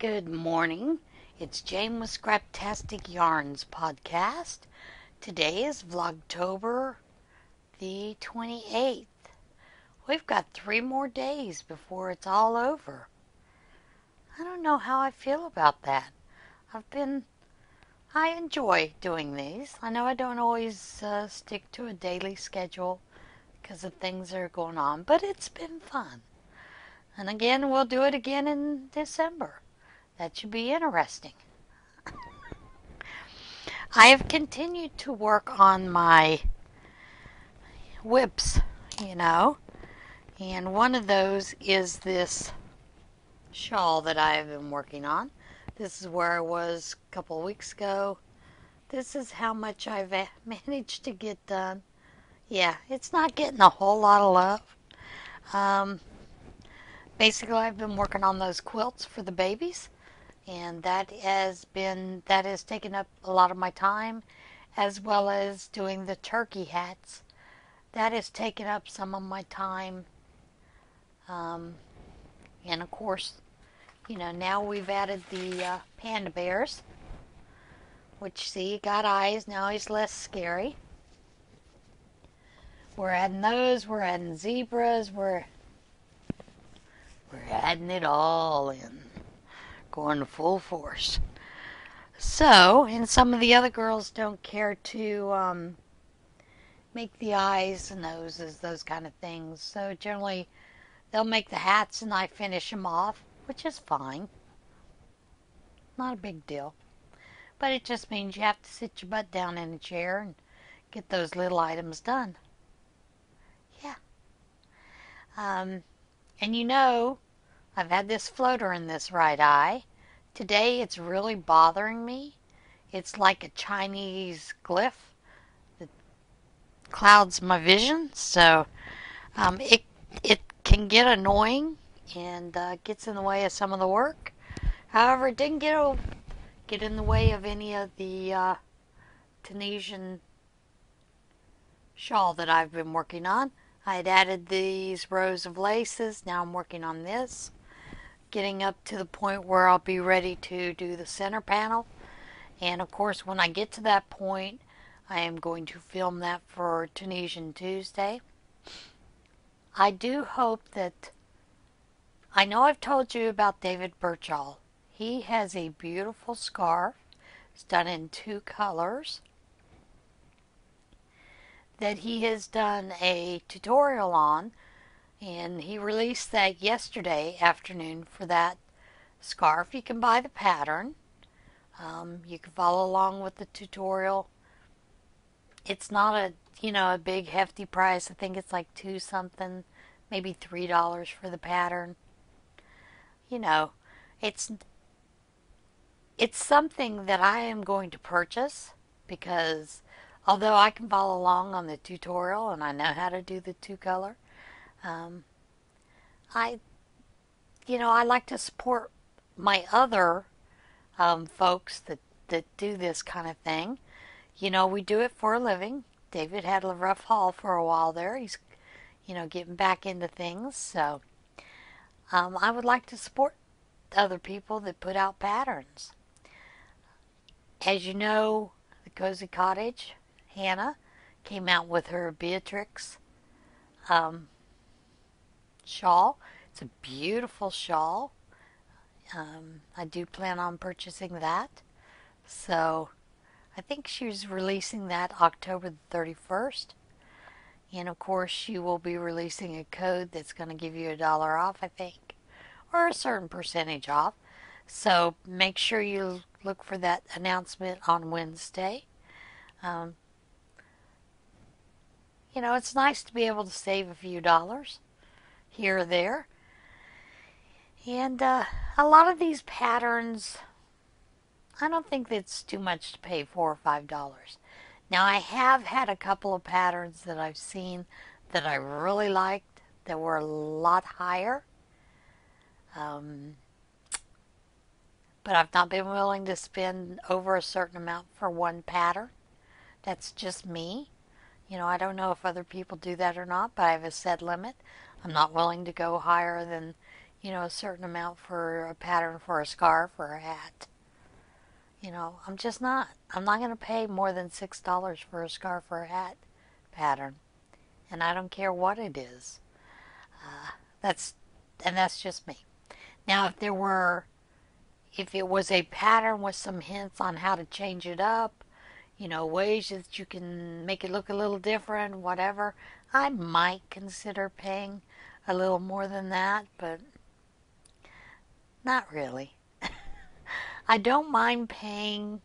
Good morning. It's Jane with Scraptastic Yarns podcast. Today is Vlogtober the 28th. We've got three more days before it's all over. I don't know how I feel about that. I've been, I enjoy doing these. I know I don't always uh, stick to a daily schedule because of things that are going on, but it's been fun. And again, we'll do it again in December. That should be interesting. I have continued to work on my WIPs, you know, and one of those is this shawl that I have been working on. This is where I was a couple weeks ago. This is how much I've managed to get done. Yeah, it's not getting a whole lot of love. Um, basically, I've been working on those quilts for the babies and that has been that has taken up a lot of my time as well as doing the turkey hats. That has taken up some of my time um, and of course you know now we've added the uh, panda bears which see got eyes now he's less scary. We're adding those we're adding zebras we're we're adding it all in going full force. So, and some of the other girls don't care to um, make the eyes and noses, those kind of things. So generally, they'll make the hats and I finish them off, which is fine. Not a big deal. But it just means you have to sit your butt down in a chair and get those little items done. Yeah. Um, and you know, I've had this floater in this right eye. Today it's really bothering me. It's like a Chinese glyph that clouds my vision. So um, it it can get annoying and uh, gets in the way of some of the work. However, it didn't get get in the way of any of the uh, Tunisian shawl that I've been working on. I had added these rows of laces. Now I'm working on this getting up to the point where I'll be ready to do the center panel. And of course, when I get to that point, I am going to film that for Tunisian Tuesday. I do hope that. I know I've told you about David Birchall. He has a beautiful scarf. It's done in two colors. That he has done a tutorial on and he released that yesterday afternoon for that scarf. You can buy the pattern. Um, you can follow along with the tutorial. It's not a you know a big hefty price. I think it's like two something, maybe three dollars for the pattern. You know, it's it's something that I am going to purchase because although I can follow along on the tutorial and I know how to do the two color, um, I, you know, I like to support my other um, folks that, that do this kind of thing. You know, we do it for a living. David had a rough haul for a while there. He's, you know, getting back into things. So um, I would like to support other people that put out patterns. As you know, the Cozy Cottage, Hannah, came out with her Beatrix um, shawl. It's a beautiful shawl. Um, I do plan on purchasing that. So I think she's releasing that October the 31st. And of course, she will be releasing a code that's going to give you a dollar off, I think, or a certain percentage off. So make sure you look for that announcement on Wednesday. Um, you know, it's nice to be able to save a few dollars here or there. And uh, a lot of these patterns, I don't think it's too much to pay four or five dollars. Now I have had a couple of patterns that I've seen that I really liked that were a lot higher. Um, but I've not been willing to spend over a certain amount for one pattern. That's just me. You know, I don't know if other people do that or not, but I have a set limit. I'm not willing to go higher than, you know, a certain amount for a pattern for a scarf or a hat. You know, I'm just not. I'm not going to pay more than $6 for a scarf or a hat pattern. And I don't care what it is. Uh, that's, and that's just me. Now, if there were, if it was a pattern with some hints on how to change it up, you know, ways that you can make it look a little different, whatever, I might consider paying a little more than that, but not really. I don't mind paying,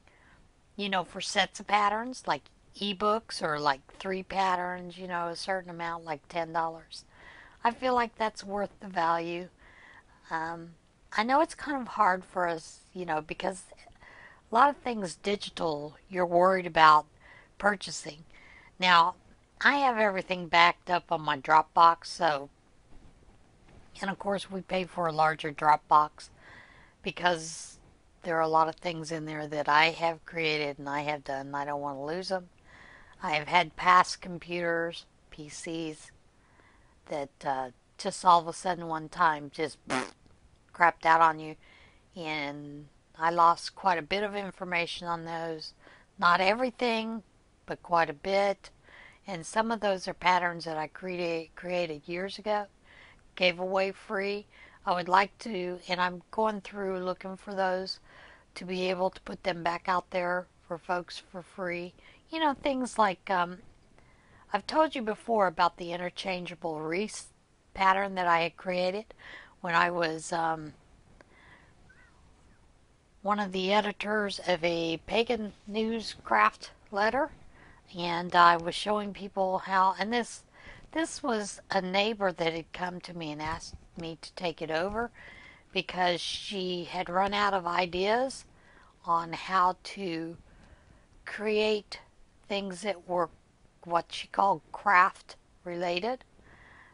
you know, for sets of patterns like ebooks or like three patterns, you know, a certain amount, like $10. I feel like that's worth the value. Um, I know it's kind of hard for us, you know, because a lot of things digital you're worried about purchasing. Now, I have everything backed up on my Dropbox, so, and of course, we pay for a larger Dropbox because there are a lot of things in there that I have created and I have done. And I don't want to lose them. I have had past computers, PCs, that uh, just all of a sudden one time just crapped out on you. And I lost quite a bit of information on those. Not everything, but quite a bit. And some of those are patterns that I created, created years ago, gave away free. I would like to, and I'm going through looking for those to be able to put them back out there for folks for free. You know, things like um, I've told you before about the interchangeable wreath pattern that I had created when I was um, one of the editors of a pagan newscraft letter, and I was showing people how. And this this was a neighbor that had come to me and asked me to take it over because she had run out of ideas on how to create things that were what she called craft related.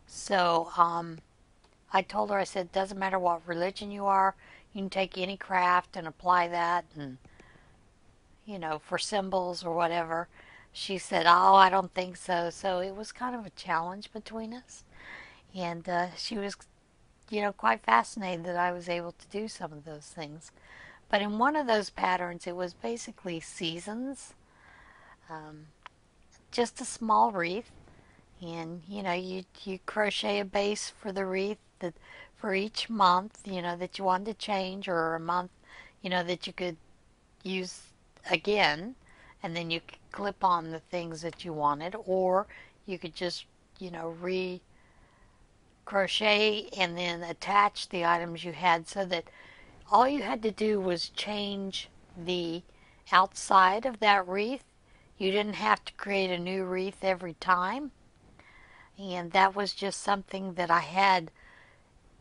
So um, I told her, I said, it doesn't matter what religion you are, you can take any craft and apply that, and you know, for symbols or whatever. She said, "Oh, I don't think so." So it was kind of a challenge between us, and uh, she was you know, quite fascinated that I was able to do some of those things. But in one of those patterns, it was basically seasons, um, just a small wreath, and you know, you you crochet a base for the wreath that for each month, you know, that you wanted to change, or a month, you know, that you could use again, and then you could clip on the things that you wanted, or you could just, you know, re crochet and then attach the items you had so that all you had to do was change the outside of that wreath. You didn't have to create a new wreath every time. And that was just something that I had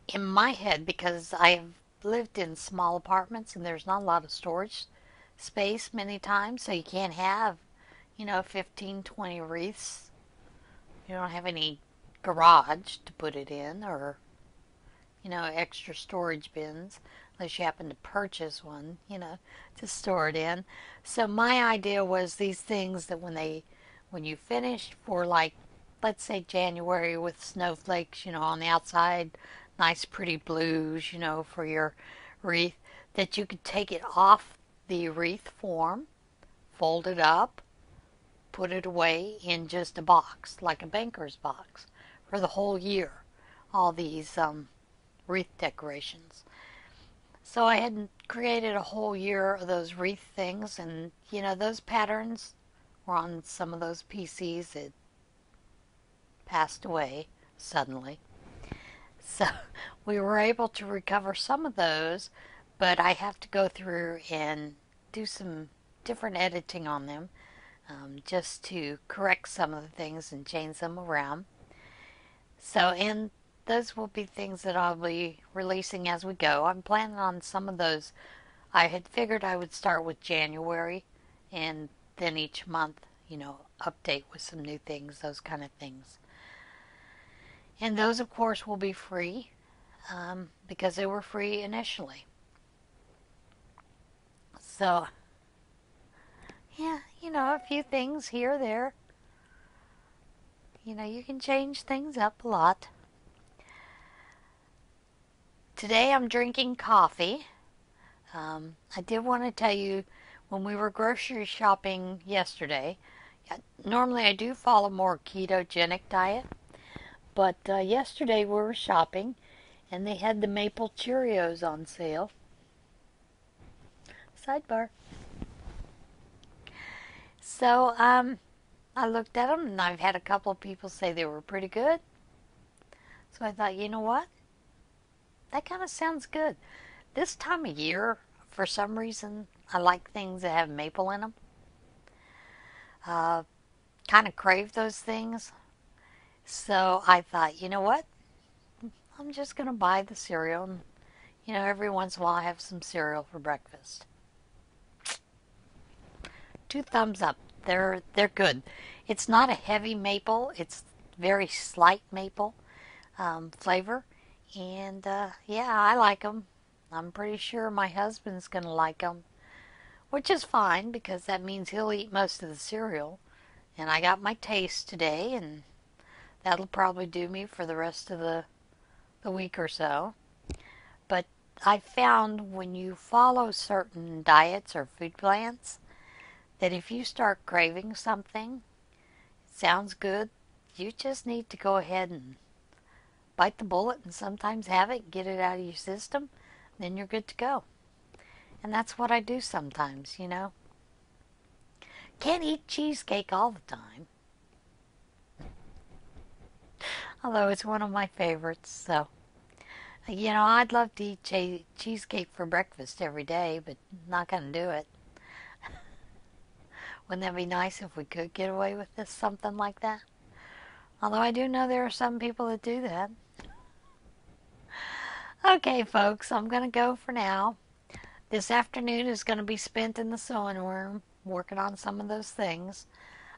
in my head because I have lived in small apartments and there's not a lot of storage space many times, so you can't have, you know, 15, 20 wreaths. You don't have any garage to put it in or you know extra storage bins unless you happen to purchase one you know to store it in so my idea was these things that when they when you finish for like let's say January with snowflakes you know on the outside nice pretty blues you know for your wreath that you could take it off the wreath form fold it up put it away in just a box like a banker's box for the whole year, all these um, wreath decorations. So I had created a whole year of those wreath things, and you know, those patterns were on some of those PCs that passed away suddenly. So we were able to recover some of those, but I have to go through and do some different editing on them um, just to correct some of the things and change them around. So, and those will be things that I'll be releasing as we go. I'm planning on some of those. I had figured I would start with January and then each month, you know, update with some new things, those kind of things. And those, of course, will be free um, because they were free initially. So, yeah, you know, a few things here, there you know, you can change things up a lot. today I'm drinking coffee. Um, I did want to tell you when we were grocery shopping yesterday. Normally I do follow more ketogenic diet, but uh, yesterday we were shopping and they had the maple Cheerios on sale. Sidebar. So, um, I looked at them and I've had a couple of people say they were pretty good. So I thought, you know what? That kind of sounds good. This time of year, for some reason, I like things that have maple in them. Uh, kind of crave those things. So I thought, you know what? I'm just going to buy the cereal. And, you know, every once in a while I have some cereal for breakfast. Two thumbs up. They're they're good. It's not a heavy maple. It's very slight maple um, flavor, and uh, yeah, I like them. I'm pretty sure my husband's gonna like them, which is fine because that means he'll eat most of the cereal. And I got my taste today, and that'll probably do me for the rest of the the week or so. But I found when you follow certain diets or food plans that if you start craving something, it sounds good, you just need to go ahead and bite the bullet and sometimes have it, get it out of your system, then you're good to go. And that's what I do sometimes, you know. Can't eat cheesecake all the time. Although it's one of my favorites, so. You know, I'd love to eat che- cheesecake for breakfast every day, but not going to do it. Wouldn't that be nice if we could get away with this, something like that? Although I do know there are some people that do that. Okay, folks, I'm going to go for now. This afternoon is going to be spent in the sewing room working on some of those things.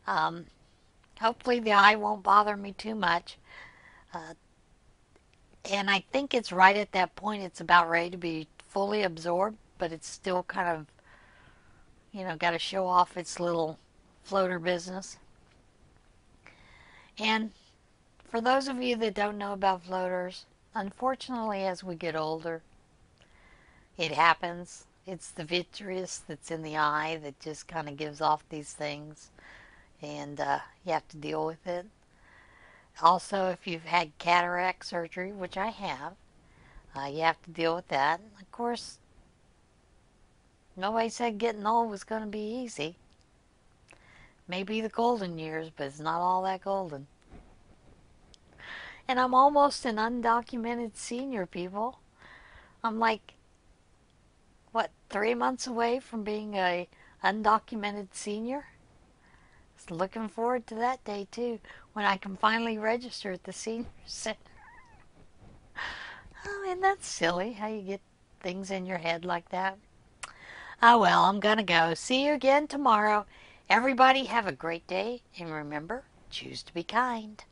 Um, hopefully, the eye won't bother me too much. Uh, and I think it's right at that point, it's about ready to be fully absorbed, but it's still kind of you know, got to show off its little floater business. And for those of you that don't know about floaters, unfortunately, as we get older, it happens. It's the vitreous that's in the eye that just kind of gives off these things, and uh, you have to deal with it. Also, if you've had cataract surgery, which I have, uh, you have to deal with that. Of course, Nobody said getting old was going to be easy. Maybe the golden years, but it's not all that golden. And I'm almost an undocumented senior, people. I'm like, what, three months away from being a undocumented senior? Just looking forward to that day, too, when I can finally register at the senior center. oh, and that's silly how you get things in your head like that. Oh well, I'm gonna go. See you again tomorrow. Everybody have a great day, and remember, choose to be kind.